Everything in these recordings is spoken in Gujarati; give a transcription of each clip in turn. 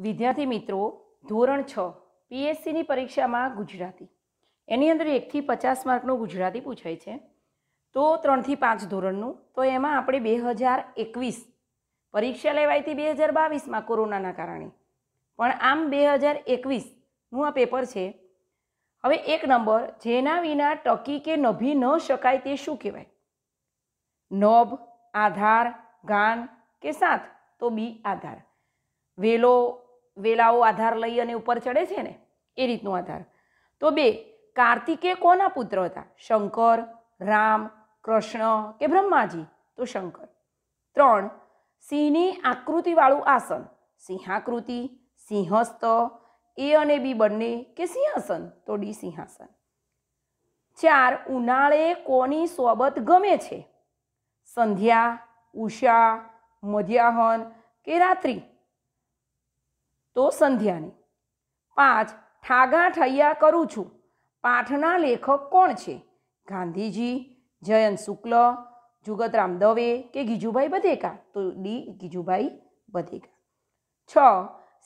વિદ્યાર્થી મિત્રો, ધોરણ છ, પીએસસીની પરીક્ષામાં ગુજરાતી. એની અંદર એકથી પચાસ માર્કનું ગુજરાતી પૂછાય છે. તો ત્રણથી પાંચ ધોરણનું. તો એમાં આપણે બે હજાર એકવીસ પરીક્ષા લેવાઈ હતી બે હજાર બાવીસમાં કોરોનાના કારણે. પણ આમ બે હજાર એકવીસનું આ પેપર છે. હવે એક નંબર, જેના વિના ટકી કે નભી ન શકાય તે શું કહેવાય? નભ, આધાર, ગાન કે સાથ? તો બી આધાર. વેલો વેલાઓ આધાર લઈ અને ઉપર ચડે છે ને, એ રીતનો આધાર. તો બે, કાર્તિકે કોના પુત્ર હતા? શંકર, રામ, કૃષ્ણ કે બ્રહ્માજી? તો શંકર. ત્રણ, સિંહની આકૃતિવાળું આસન. સિંહાકૃતિ સિંહસ્ત એ અને બી બંને કે સિંહાસન? તો ડી સિંહાસન. ચાર, ઉનાળે કોની સોબત ગમે છે? સંધ્યા, ઉષા, મધ્યાહન કે રાત્રિ? તો સંધ્યાની. પાંચ, ઠાગા ઠૈયા કરું છું. પાઠના લેખક કોણ છે? ગાંધીજી, જયંત શુક્લ, જુગતરામ દવે કે ગીજુભાઈ બધેકા? તો ડી, ગીજુભાઈ બધેકા. છ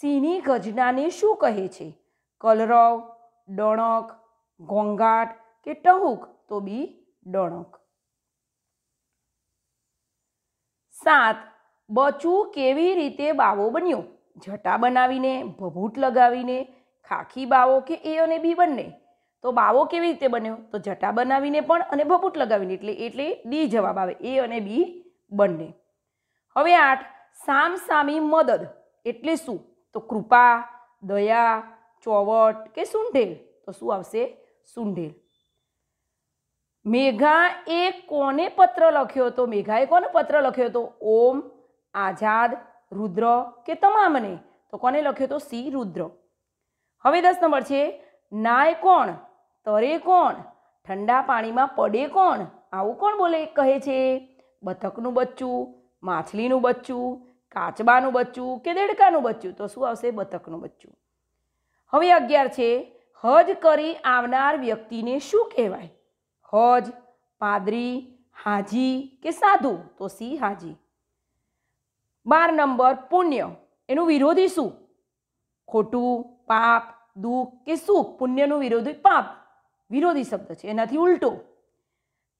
સિંહની ગજનાને શું કહે છે? કલરવ, ડણક ઘોંઘાટ કે ટહુક? તો બી ડણક. સાત, બચું કેવી રીતે બાવો બન્યો? જટા બનાવીને, ભભૂટ લગાવીને, ખાખી બાવો કે એ અને બી બંને. તો બાવો કેવી રીતે બન્યો? તો જટા બનાવીને પણ અને ભભૂટ લગાવીને. એટલે એટલે ડી જવાબ આવે, એ અને બી બંને. હવે આઠ સામ સામી મદદ એટલે શું? તો કૃપા, દયા, ચોવટ કે સુંઢેલ તો શું આવશે? સુંઢેલ મેઘા એ કોને પત્ર લખ્યો હતો? મેઘાએ કોને પત્ર લખ્યો હતો? ઓમ આઝાદ રુદ્ર કે તમામને તો કોને લખ્યો તો સી રુદ્ર. હવે દસ નંબર છે, નાય કોણ? તરે કોણ? ઠંડા પાણીમાં પડે કોણ? આવું કોણ બોલે, કહે છે? બતકનું બચ્ચું, માછલીનું બચ્ચું, કાચબાનું બચ્ચું કે દેડકાનું બચ્ચું? તો શું આવશે? બતકનું બચ્ચું. હવે અગિયાર છે, હજ કરી આવનાર વ્યક્તિને શું કહેવાય? હજ, પાદરી, હાજી કે સાધુ? તો સી હાજી. બાર નંબર પુણ્ય. એનું વિરોધી શું? ખોટું, પાપ, દુઃખ કે સુખ? પુણ્યનું વિરોધી પાપ. વિરોધી શબ્દ છે. એનાથી ઉલટો.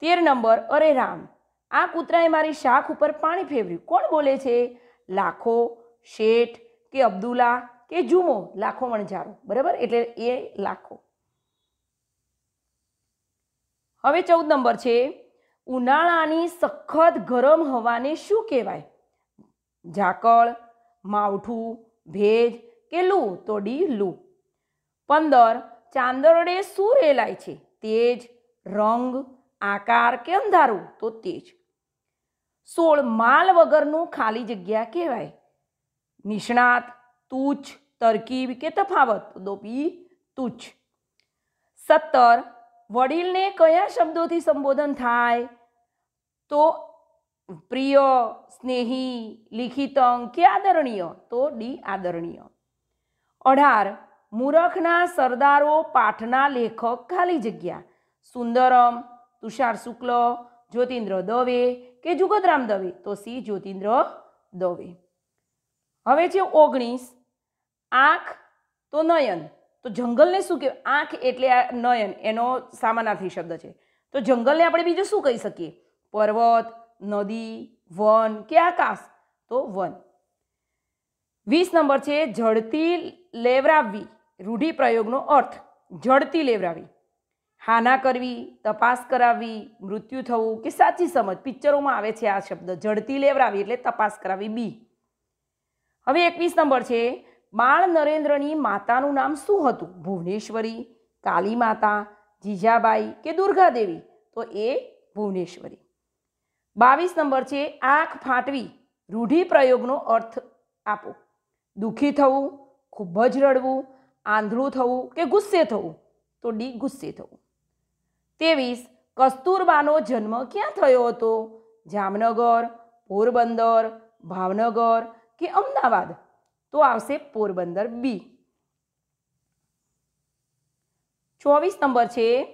તેર નંબર, અરે રામ, આ કૂતરાએ મારી શાખ ઉપર પાણી ફેરવ્યું. કોણ બોલે છે? લાખો, શેઠ કે અબ્દુલ્લા કે જુમો? લાખો વણઝારો. બરાબર? એટલે એ લાખો. હવે ચૌદ નંબર છે. ઉનાળાની સખત ગરમ હવાને શું કહેવાય? ઝાકળ, માવઠું, ભેજ કે લૂ તો ડી લૂ. પંદર, ચાંદરડે શું રેલાય છે? તેજ, રંગ, આકાર કે અંધારું તો તેજ. સોળ, માલ વગરનું ખાલી જગ્યા કહેવાય. નિષ્ણાત, તુચ્છ, તરકીબ કે તફાવત તો પી તુચ્છ. સત્તર, વડીલને કયા શબ્દોથી સંબોધન થાય? તો પ્રિય, સ્નેહી લિખિતંગ કે આદરણીય? તો ડી આદરણીય. અઢાર, મૂરખના સરદારો પાઠના લેખક ખાલી જગ્યા. સુંદરમ, તુષાર શુક્લ, જ્યોતિન્દ્ર દવે કે જુગતરામ દવે? તો સી જ્યોતિન્દ્ર દવે. હવે છે ઓગણીસ. આંખ તો નયન. તો જંગલને શું કહેવાય? આંખ એટલે આ નયન, એનો સામાનાર્થી શબ્દ છે. તો જંગલને આપણે બીજું શું કહી શકીએ? પર્વત નદી, વન, કે આકાશ? તો વન. વીસ નંબર છે ઝડતી લેવરાવવી. રૂઢિપ્રયોગનો અર્થ ઝડતી લેવરાવી. હાના કરવી, તપાસ કરાવવી, મૃત્યુ થવું, કે સાચી સમજ. પિક્ચરોમાં આવે છે આ શબ્દ ઝડતી લેવરાવી એટલે તપાસ કરાવી બી. હવે એકવીસ નંબર છે, બાળ નરેન્દ્રની માતાનું નામ શું હતું? ભુવનેશ્વરી, કાલી માતા, જીજાબાઈ, કે દુર્ગાદેવી? તો એ ભુવનેશ્વરી. બાવીસ નંબર છે, આંખ ફાટવી રૂઢિપ્રયોગનો અર્થ આપો. દુઃખી થવું, ખૂબ જ રડવું, આંધળું થવું કે ગુસ્સે થવું? તો ડી, ગુસ્સે થવું. ત્રેવીસ, કસ્તુરબાનો જન્મ ક્યાં થયો હતો? જામનગર, પોરબંદર, ભાવનગર કે અમદાવાદ? તો આવશે પોરબંદર બી. ચોવીસ નંબર છે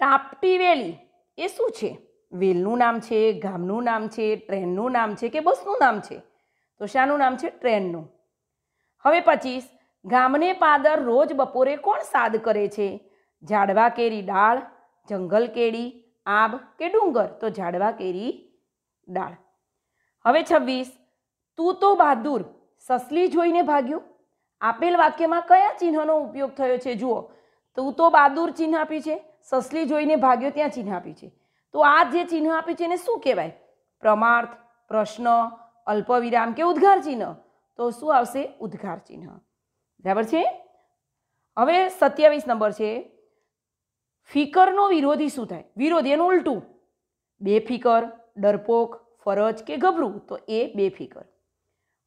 ટાપટી વેલી એ શું છે? વેલનું નામ છે, ગામનું નામ છે, ટ્રેનનું નામ છે કે બસનું નામ છે? તો શાનું નામ છે ટ્રેનનું. હવે પચીસ, ગામને પાદર રોજ બપોરે કોણ સાદ કરે છે? ઝાડવા કેરી ડાળ, જંગલ કેરી, આબ કે ડુંગર? તો ઝાડવા કેરી ડાળ. હવે છવ્વીસ, તું તો બહાદુર, સસલી જોઈને ભાગ્યું? આપેલ વાક્યમાં કયા ચિહ્નનો ઉપયોગ થયો છે? જુઓ. તું તો બહાદુર ચિહ્ન આપ્યું છે, સસલી જોઈને ભાગ્યો, ત્યાં ચિહ્ન આપ્યું છે. તો આ જે ચિહ્ન આપ્યું છે એને શું કહેવાય? પ્રમાર્થ, પ્રશ્ન, અલ્પવિરામ કે ઉદ્ગાર ચિહ્ન? તો શું આવશે? ઉદ્ગાર ચિહ્ન. બરાબર છે? હવે સત્યાવીસ નંબર છે. ફિકરનો વિરોધી શું થાય? વિરોધી, એનું ઉલટું. બેફિકર ડરપોક, ફરજ કે ગભરું. તો એ બેફિકર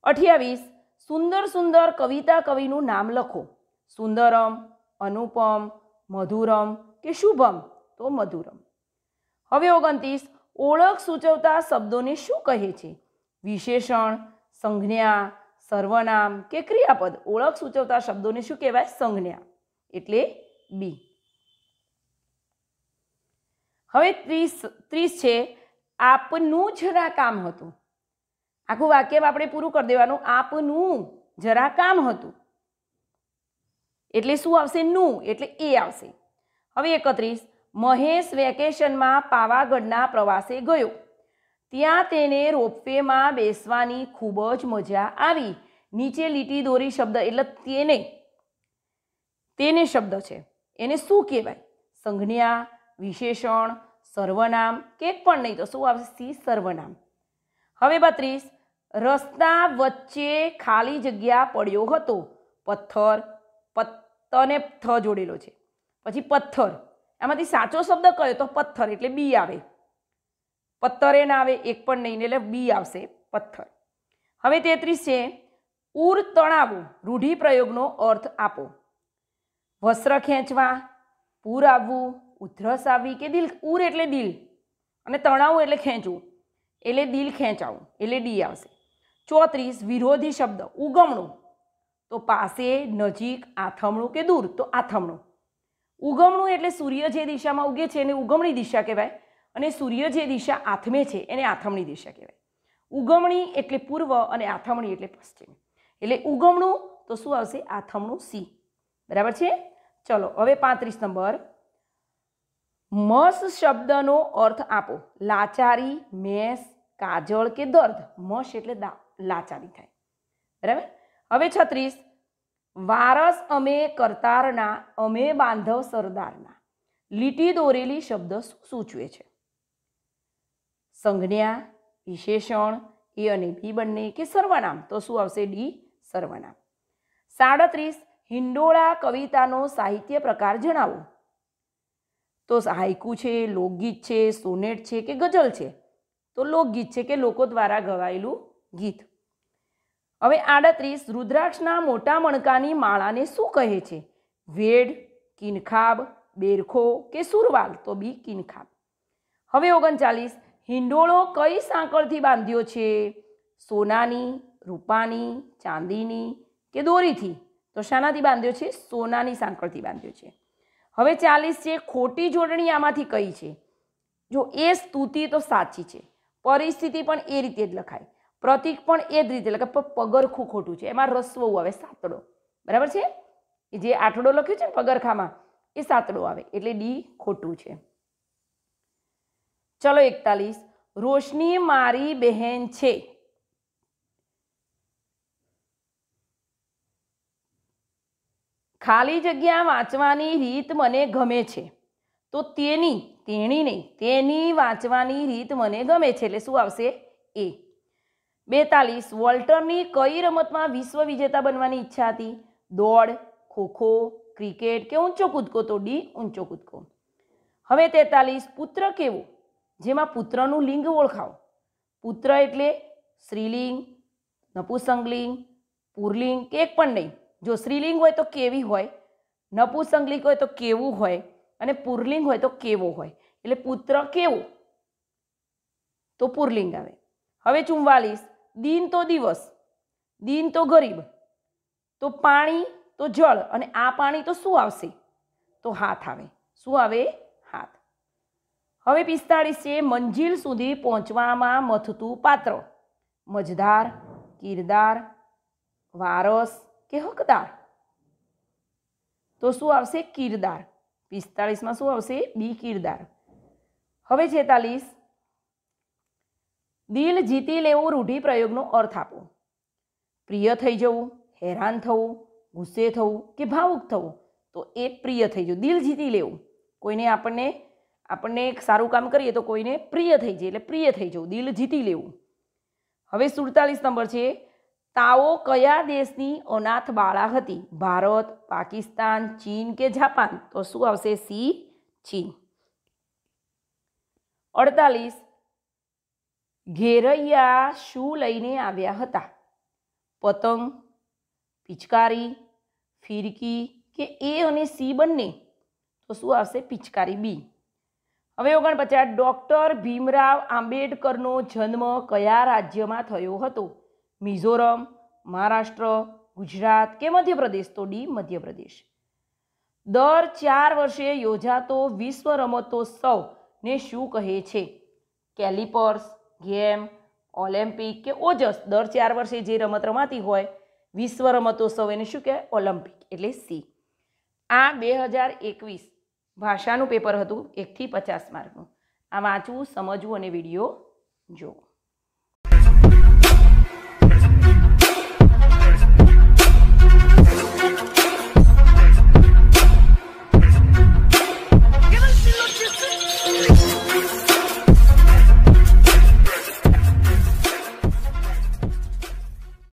અઠ્યાવીસ, સુંદર સુંદર કવિતા કવિનું નામ લખો. સુંદરમ, અનુપમ, મધુરમ કે શુભમ? તો મધુરમ. હવે ઓગણત્રીસ, ઓળખ સૂચવતા શબ્દોને શું કહે છે? વિશેષણ, સંજ્ઞા, સર્વનામ કે ક્રિયાપદ? ઓળખ સૂચવતા શબ્દોને શું કહેવાય? સંજ્ઞા. એટલે બી. હવે ત્રીસ ત્રીસ છે, આપનું જરા કામ હતું. આખું વાક્ય આપણે પૂરું કરી દેવાનું. આપનું જરા કામ હતું. એટલે શું આવશે? નું. એટલે એ આવશે. હવે એકત્રીસ મહેશ વેકેશનમાં પાવાગઢના પ્રવાસે ગયો. ત્યાં તેને રોપવેમાં બેસવાની ખૂબ જ મજા આવી. નીચે લીટી દોરી શબ્દ એટલે તેને. તેને શબ્દ છે. એને શું કહેવાય? સંજ્ઞા, વિશેષણ, સર્વનામ કે પણ નહીં તો શું આવશે? સી, સર્વનામ. હવે બત્રીસ. રસ્તા વચ્ચે ખાલી જગ્યા પડ્યો હતો. પથ્થર પત્તને થ જોડેલો છે. પછી પથ્થર. એમાંથી સાચો શબ્દ કયો તો પથ્થર, એટલે બી આવે. પથ્થરે ના આવે, એક પણ નહીં, એટલે બી આવશે પથ્થર. હવે તેત્રીસ છે, ઉર તણાવું, રૂઢિપ્રયોગનો અર્થ આપો. વસ્ત્ર ખેંચવા, પૂર આવવું, ઉધરસ આવવી કે દિલ? ઉર એટલે દિલ. અને તણાવું એટલે ખેંચવું. એટલે દિલ ખેંચાવું, એટલે ડી આવશે. ચોત્રીસ, વિરોધી શબ્દ, ઉગમણું. તો પાસે, નજીક, આથમણું કે દૂર? તો આથમણું. ઉગમણું એટલે સૂર્ય જે દિશામાં ઉગે છે એને ઉગમણી દિશા કહેવાય અને સૂર્ય જે દિશા આથમે છે એને આથમણી દિશા કહેવાય. ઉગમણી એટલે પૂર્વ અને આથમણી એટલે પશ્ચિમ. એટલે ઉગમણું તો શું આવશે? આથમણું સી. બરાબર છે? ચલો, હવે પાંત્રીસ નંબર. મસ શબ્દનો અર્થ આપો. લાચારી, મેસ, કાજળ કે દર્દ. મસ એટલે લાચારી થાય. બરાબર? હવે છત્રીસ. વારસ અમે કરતારના, અમે બાંધવ સરદારના. લીટી દોરેલી શબ્દ શું સૂચવે છે. સંજ્ઞા, વિશેષણ, એ અને બી બંને કે સર્વનામ? તો શું આવશે? ડી, સર્વનામ. સાડત્રીસ, હિંડોળા કવિતાનો સાહિત્ય પ્રકાર જણાવો. તો હાઇકુ છે, લોકગીત છે, સોનેટ છે કે ગઝલ છે? તો લોકગીત છે કે લોકો દ્વારા ગવાયેલું ગીત. હવે આડત્રીસ રુદ્રાક્ષના મોટા મણકાની માળાને શું કહે છે? વેડ, કિનખાબ, બેરખો કે સુરવાલ? તો બી કિનખાબ. હવે ઓગણચાલીસ, હિંડોળો કઈ સાંકળથી બાંધ્યો છે? સોનાની, રૂપાની, ચાંદીની કે દોરીથી? તો શાનાથી બાંધ્યો છે? સોનાની સાંકળથી બાંધ્યો છે. હવે ચાલીસ છે, ખોટી જોડણી આમાંથી કઈ છે? જો એ સ્તુતિ તો સાચી છે. પરિસ્થિતિ પણ એ રીતે જ લખાય. પ્રતિક પણ એ જ રીતે, એટલે કે પગરખું ખોટું છે. એમાં રસવો આવે, સાતડો. બરાબર છે? જે આઠડો લખ્યો છે ને પગરખામાં, એ સાતડો આવે, એટલે ડી ખોટું છે. ચલો એકતાલીસ. રોશની મારી બહેન છે. ખાલી જગ્યા વાંચવાની રીત મને ગમે છે. તો તેની, તેણી નહીં, તેની વાંચવાની રીત મને ગમે છે. એટલે શું આવશે? એ. બેતાલીસ, વોલ્ટરની કઈ રમતમાં વિશ્વ વિજેતા બનવાની ઈચ્છા હતી? દોડ, ખોખો, ક્રિકેટ કે ઊંચો કૂદકો? તો ડી, ઊંચો કૂદકો. હવે તેતાલીસ, પુત્ર કેવો? જેમાં પુત્રનું લિંગ ઓળખાવો. પુત્ર એટલે સ્ત્રીલિંગ નપુસંગલિંગ પુરલિંગ કે એક પણ નહીં. જો સ્ત્રીલિંગ હોય તો કેવી હોય? નપુસંગલિંગ હોય તો કેવું હોય? અને પુરલિંગ હોય તો કેવો હોય? એટલે પુત્ર કેવો? તો પુરલિંગ આવે. હવે ચુમ્વાલીસ દિન તો દિવસ, દિન તો ગરીબ, તો પાણી તો જળ અને આ પાણી તો શું આવશે? તો હાથ આવે. શું આવે? હાથ. હવે પિસ્તાળીસ છે, મંજિલ સુધી પહોંચવામાં મથતું પાત્ર. મજદાર, કિરદાર, વારસ કે હકદાર? તો શું આવશે? કિરદાર. પિસ્તાળીસમાં શું આવશે? બી કિરદાર. હવે છેતાલીસ. દિલ જીતી લેવું રૂઢિપ્રયોગનો અર્થ આપો. પ્રિય થઈ જવું, હેરાન થવું, ગુસ્સે થવું કે ભાવુક થવું, તો એ પ્રિય થઈ જવું. દિલ જીતી લેવું. કોઈને આપણને આપણને એક સારું કામ કરીએ તો કોઈને પ્રિય થઈ જાય એટલે પ્રિય થઈ જવું. દિલ જીતી લેવું. હવે સુડતાલીસ નંબર છે. તાઓ કયા દેશની અનાથ બાળા હતી? ભારત, પાકિસ્તાન, ચીન કે જાપાન? તો શું આવશે? સી, ચીન. અડતાલીસ. ઘેરૈયા શું લઈને આવ્યા હતા? પતંગ, પિચકારી, ફિરકી કે એ અને સી બંને? તો શું આવશે પિચકારી બી? હવે ઓગણપચાસ, ડૉક્ટર ભીમરાવ આંબેડકરનો જન્મ કયા રાજ્યમાં થયો હતો? મિઝોરમ, મહારાષ્ટ્ર, ગુજરાત કે મધ્યપ્રદેશ? તો ડી મધ્યપ્રદેશ. દર ચાર વર્ષે યોજાતો વિશ્વ રમતોત્સવને શું કહે છે? કેલિપર્સ ગેમ, ઓલિમ્પિક કે ઓજસ, દર ચાર વર્ષે જે રમત રમાતી હોય, વિશ્વ રમતોત્સવ એને શું કહેવાય? ઓલિમ્પિક, એટલે સી. આ બે હજાર એકવીસ ભાષાનું પેપર હતું એકથી પચાસ માર્કનું. આ વાંચવું, સમજવું અને વીડિયો જોવું.